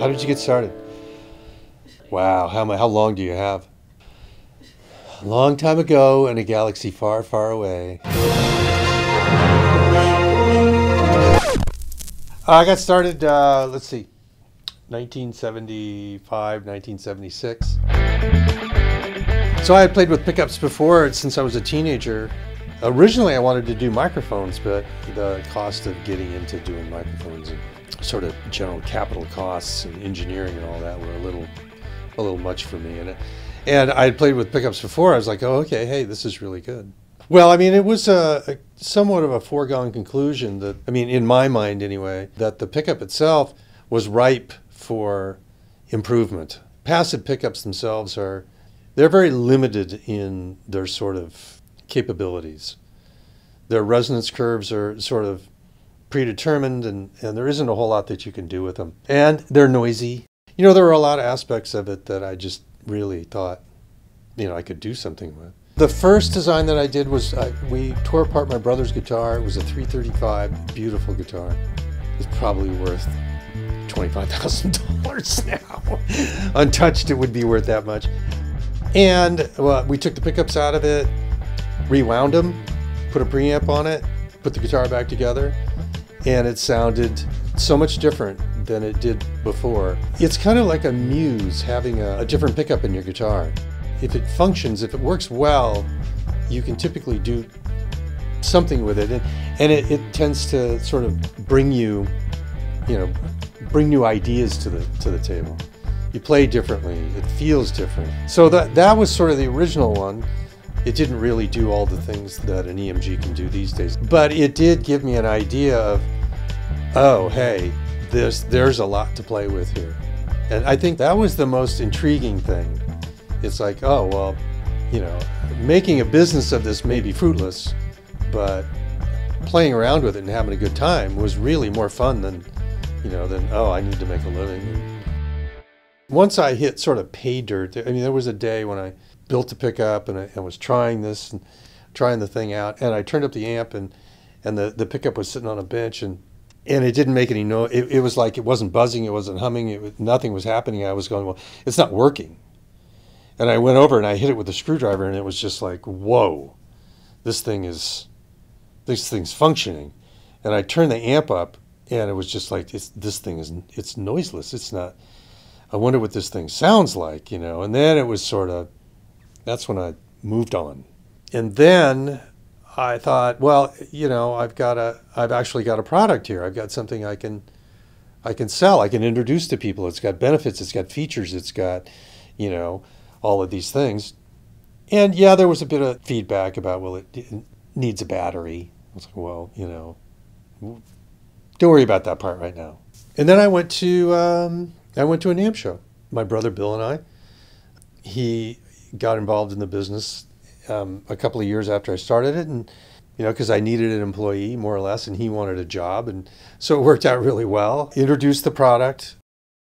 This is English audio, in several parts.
How did you get started? Wow, how, how long do you have? A long time ago in a galaxy far, far away. I got started, uh, let's see, 1975, 1976. So I had played with pickups before since I was a teenager. Originally, I wanted to do microphones, but the cost of getting into doing microphones and sort of general capital costs and engineering and all that were a little, a little much for me. And and I had played with pickups before. I was like, oh, okay, hey, this is really good. Well, I mean, it was a, a somewhat of a foregone conclusion that, I mean, in my mind anyway, that the pickup itself was ripe for improvement. Passive pickups themselves are they're very limited in their sort of capabilities. Their resonance curves are sort of predetermined, and, and there isn't a whole lot that you can do with them. And they're noisy. You know, there are a lot of aspects of it that I just really thought, you know, I could do something with. The first design that I did was uh, we tore apart my brother's guitar. It was a 335, beautiful guitar. It's probably worth $25,000 now. Untouched, it would be worth that much. And well, we took the pickups out of it, rewound them, put a preamp on it, put the guitar back together, and it sounded so much different than it did before. It's kind of like a muse having a, a different pickup in your guitar. If it functions, if it works well, you can typically do something with it. And, and it, it tends to sort of bring you, you know, bring new ideas to the, to the table you play differently. It feels different. So that that was sort of the original one. It didn't really do all the things that an EMG can do these days, but it did give me an idea of, oh, hey, this there's a lot to play with here, and I think that was the most intriguing thing. It's like, oh well, you know, making a business of this may be fruitless, but playing around with it and having a good time was really more fun than, you know, than oh, I need to make a living. Once I hit sort of pay dirt, I mean, there was a day when I built a pickup and I, was trying this and trying the thing out, and I turned up the amp and and the, the pickup was sitting on a bench and and it didn't make any noise. It, it was like it wasn't buzzing, it wasn't humming, it was, nothing was happening. I was going, well, it's not working. And I went over and I hit it with a screwdriver, and it was just like, whoa, this thing is this thing's functioning. And I turned the amp up, and it was just like, this thing is it's noiseless. It's not I wonder what this thing sounds like, you know. And then it was sort of, that's when I moved on. And then I thought, well, you know, I've got a, I've actually got a product here. I've got something I can, I can sell. I can introduce to people. It's got benefits. It's got features. It's got, you know, all of these things. And yeah, there was a bit of feedback about, well, it, needs a battery. I was like, well, you know, don't worry about that part right now. And then I went to um, I went to a NAMM show. My brother Bill and I. He got involved in the business um, a couple of years after I started it, and you know, because I needed an employee more or less, and he wanted a job, and so it worked out really well. Introduced the product.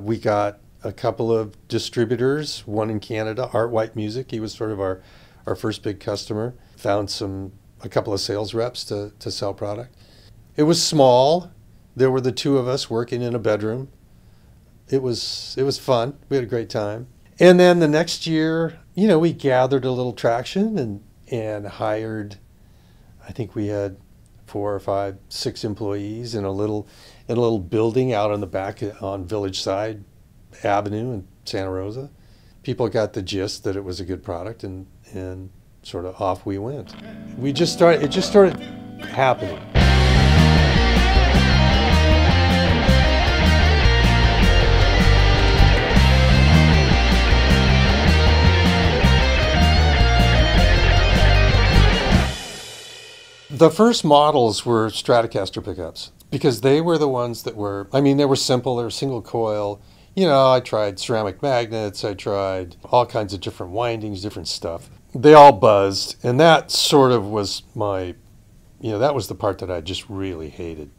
We got a couple of distributors, one in Canada, Art White Music. He was sort of our, our first big customer. Found some a couple of sales reps to, to sell product. It was small. There were the two of us working in a bedroom it was it was fun. We had a great time. And then the next year, you know, we gathered a little traction and and hired. I think we had four or five, six employees in a little in a little building out on the back uh, on Village Side Avenue in Santa Rosa. People got the gist that it was a good product, and and sort of off we went. We just started. It just started happening. The first models were Stratocaster pickups because they were the ones that were, I mean, they were simple, they were single coil. You know, I tried ceramic magnets, I tried all kinds of different windings, different stuff. They all buzzed, and that sort of was my, you know, that was the part that I just really hated.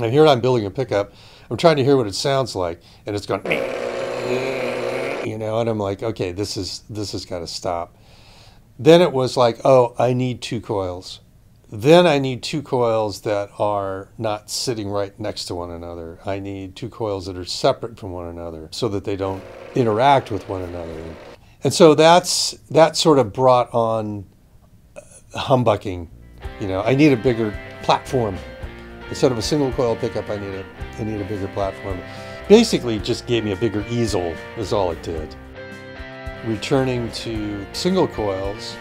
And here I'm building a pickup, I'm trying to hear what it sounds like, and it's going, you know, and I'm like, okay, this is this has got to stop. Then it was like, oh, I need two coils Then I need two coils that are not sitting right next to one another. I need two coils that are separate from one another so that they don't interact with one another. And so that's that sort of brought on uh, humbucking. You know, I need a bigger platform. Instead of a single coil pickup, I need a I need a bigger platform. Basically, just gave me a bigger easel. Is all it did. Returning to single coils,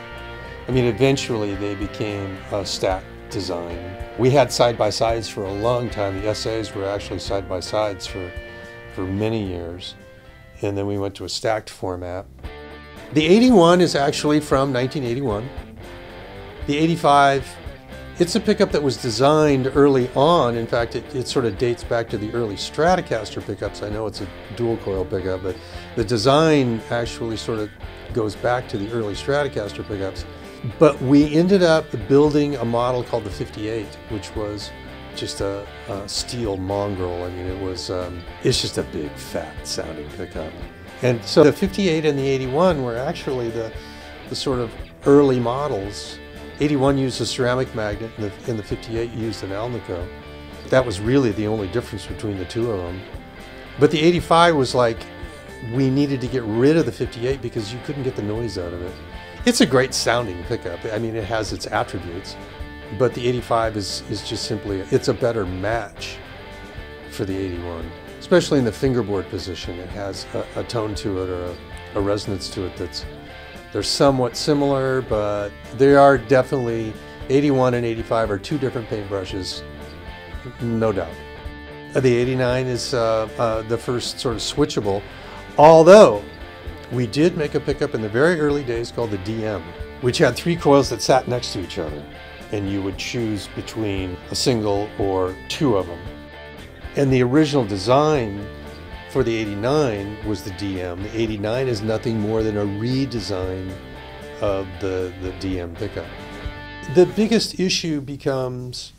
I mean, eventually they became a stack design. We had side by sides for a long time. The SAs were actually side by sides for for many years, and then we went to a stacked format. The 81 is actually from 1981. The 85, it's a pickup that was designed early on. In fact, it, it sort of dates back to the early Stratocaster pickups. I know it's a dual coil pickup, but the design actually sort of goes back to the early Stratocaster pickups. But we ended up building a model called the 58, which was just a, a steel mongrel. I mean, it was, um, it's just a big, fat sounding pickup. And so the 58 and the 81 were actually the, the sort of early models 81 used a ceramic magnet and the, and the 58 used an Alnico. That was really the only difference between the two of them. But the 85 was like, we needed to get rid of the 58 because you couldn't get the noise out of it. It's a great sounding pickup. I mean, it has its attributes, but the 85 is, is just simply, it's a better match for the 81, especially in the fingerboard position. It has a, a tone to it or a, a resonance to it that's they're somewhat similar, but they are definitely 81 and 85 are two different paintbrushes, no doubt. The 89 is uh, uh, the first sort of switchable, although we did make a pickup in the very early days called the DM, which had three coils that sat next to each other, and you would choose between a single or two of them. And the original design for the 89 was the DM. The 89 is nothing more than a redesign of the, the DM pickup. The biggest issue becomes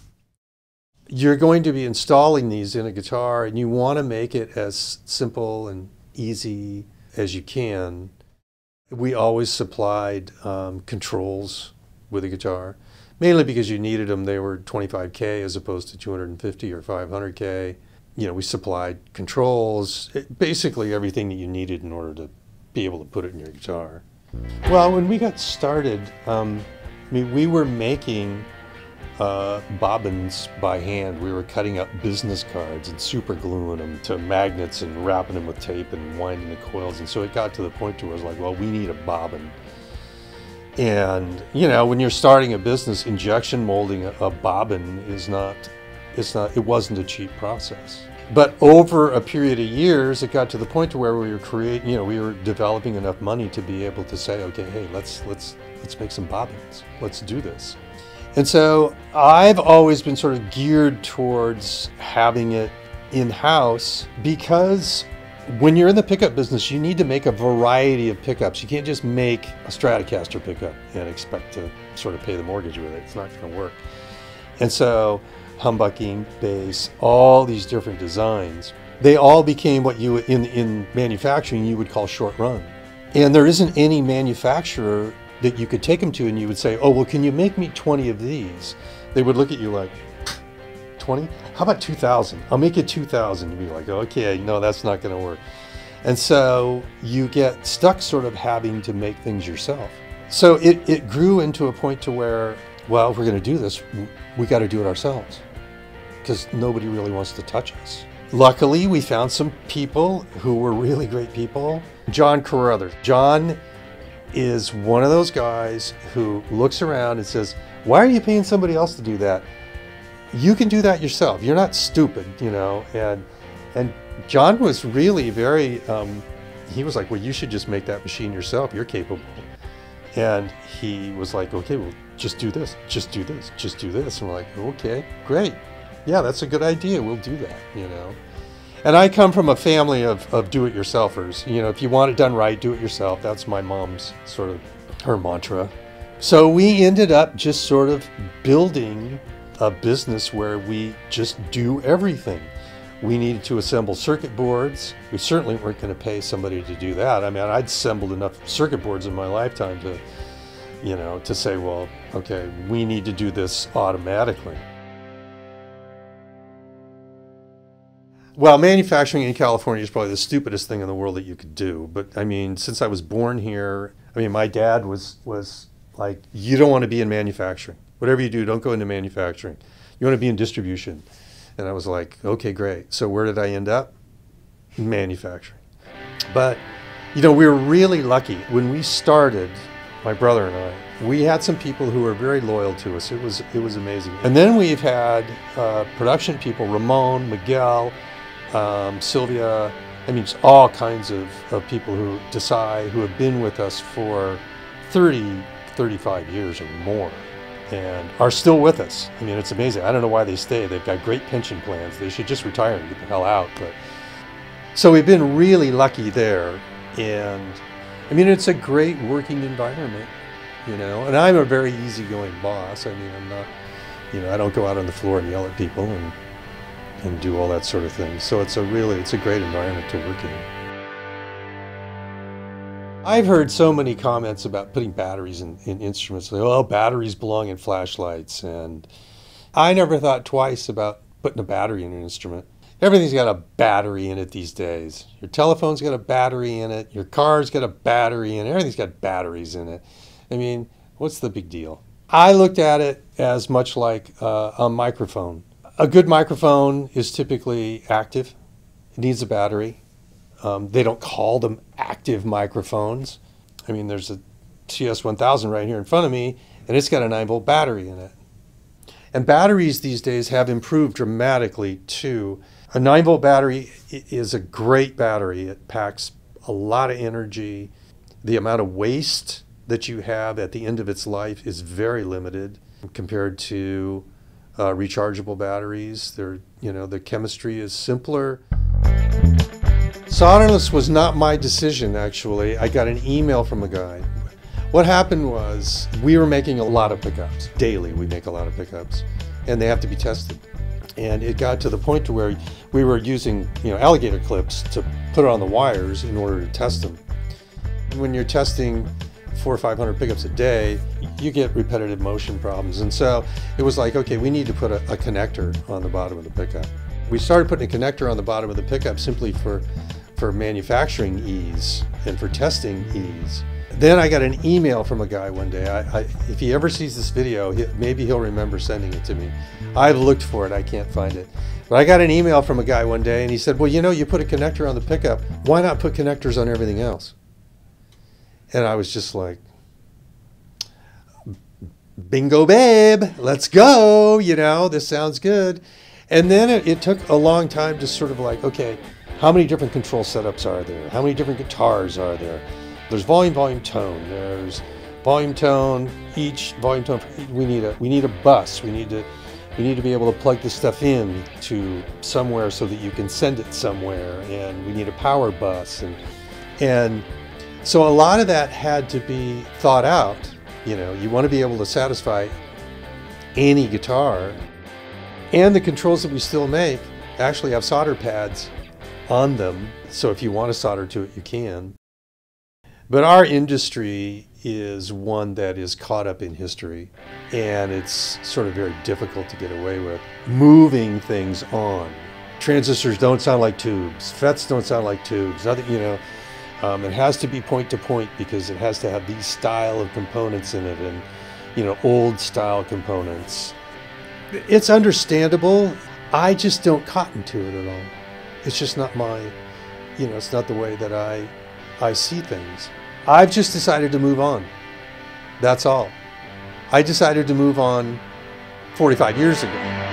you're going to be installing these in a guitar and you want to make it as simple and easy as you can. We always supplied um, controls with a guitar, mainly because you needed them. They were 25K as opposed to 250 or 500K you know, we supplied controls, it, basically everything that you needed in order to be able to put it in your guitar. Well, when we got started, um, I mean, we were making uh, bobbins by hand. We were cutting up business cards and super gluing them to magnets and wrapping them with tape and winding the coils. And so it got to the point to where it was like, well, we need a bobbin. And, you know, when you're starting a business, injection molding a, a bobbin is not it's not, it wasn't a cheap process. But over a period of years, it got to the point to where we were creating, you know, we were developing enough money to be able to say, okay, hey, let's let's let's make some bobbins. Let's do this. And so I've always been sort of geared towards having it in-house because when you're in the pickup business, you need to make a variety of pickups. You can't just make a Stratocaster pickup and expect to sort of pay the mortgage with it. It's not going to work. And so humbucking, bass, all these different designs. They all became what you, in, in manufacturing, you would call short run. And there isn't any manufacturer that you could take them to and you would say, oh, well, can you make me 20 of these? They would look at you like, 20? How about 2,000? I'll make it 2,000. You'd be like, okay, no, that's not going to work. And so you get stuck sort of having to make things yourself. So it, it grew into a point to where, well, if we're going to do this, we got to do it ourselves because nobody really wants to touch us. Luckily, we found some people who were really great people. John Carruthers. John is one of those guys who looks around and says, Why are you paying somebody else to do that? You can do that yourself. You're not stupid, you know. And and John was really very um, he was like, Well, you should just make that machine yourself. You're capable. And he was like, Okay, well, just do this, just do this, just do this. And we're like, Okay, great yeah, that's a good idea. We'll do that, you know. And I come from a family of, of do-it-yourselfers. You know, if you want it done right, do it yourself. That's my mom's sort of her mantra. So we ended up just sort of building a business where we just do everything. We needed to assemble circuit boards. We certainly weren't going to pay somebody to do that. I mean, I'd assembled enough circuit boards in my lifetime to you know, to say, well, okay, we need to do this automatically. Well, manufacturing in California is probably the stupidest thing in the world that you could do. But I mean, since I was born here, I mean, my dad was was like, you don't want to be in manufacturing. Whatever you do, don't go into manufacturing. You want to be in distribution. And I was like, okay, great. So where did I end up? Manufacturing. But you know, we were really lucky when we started. My brother and I, we had some people who were very loyal to us. It was it was amazing. And then we've had uh, production people, Ramon, Miguel um, Sylvia, I mean, all kinds of, of people who decide, who have been with us for 30, 35 years or more and are still with us. I mean, it's amazing. I don't know why they stay. They've got great pension plans. They should just retire and get the hell out. But so we've been really lucky there. And I mean, it's a great working environment, you know. And I'm a very easygoing boss. I mean, I'm not, you know, I don't go out on the floor and yell at people and and do all that sort of thing. So it's a really, it's a great environment to work in. I've heard so many comments about putting batteries in, in instruments. Like, oh, batteries belong in flashlights. And I never thought twice about putting a battery in an instrument. Everything's got a battery in it these days. Your telephone's got a battery in it. Your car's got a battery in it. Everything's got batteries in it. I mean, what's the big deal? I looked at it as much like uh, a microphone a good microphone is typically active. It needs a battery. Um, they don't call them active microphones. I mean, there's a TS1000 right here in front of me, and it's got a 9 volt battery in it. And batteries these days have improved dramatically too. A 9 volt battery is a great battery. It packs a lot of energy. The amount of waste that you have at the end of its life is very limited compared to uh, rechargeable batteries. They're, you know, the chemistry is simpler. Solderless was not my decision, actually. I got an email from a guy. What happened was we were making a lot of pickups. Daily, we make a lot of pickups, and they have to be tested. And it got to the point to where we were using, you know, alligator clips to put on the wires in order to test them. When you're testing four or 500 pickups a day, you get repetitive motion problems. And so it was like, okay, we need to put a, a, connector on the bottom of the pickup. We started putting a connector on the bottom of the pickup simply for, for manufacturing ease and for testing ease. Then I got an email from a guy one day. I, I, if he ever sees this video, he, maybe he'll remember sending it to me. I've looked for it, I can't find it. But I got an email from a guy one day and he said, well, you know, you put a connector on the pickup. Why not put connectors on everything else? And I was just like, bingo, babe, let's go. You know, this sounds good. And then it, it, took a long time to sort of like, okay, how many different control setups are there? How many different guitars are there? There's volume, volume, tone. There's volume, tone. Each volume, tone. We need a we need a bus. We need to we need to be able to plug this stuff in to somewhere so that you can send it somewhere. And we need a power bus and and so a lot of that had to be thought out. You know, you want to be able to satisfy any guitar. And the controls that we still make actually have solder pads on them. So if you want to solder to it, you can. But our industry is one that is caught up in history and it's sort of very difficult to get away with. Moving things on. Transistors don't sound like tubes. FETs don't sound like tubes. Nothing, you know, um, it has to be point to point because it has to have these style of components in it and, you know, old style components. It's understandable. I just don't cotton to it at all. It's just not my, you know, it's not the way that I, I see things. I've just decided to move on. That's all. I decided to move on 45 years ago.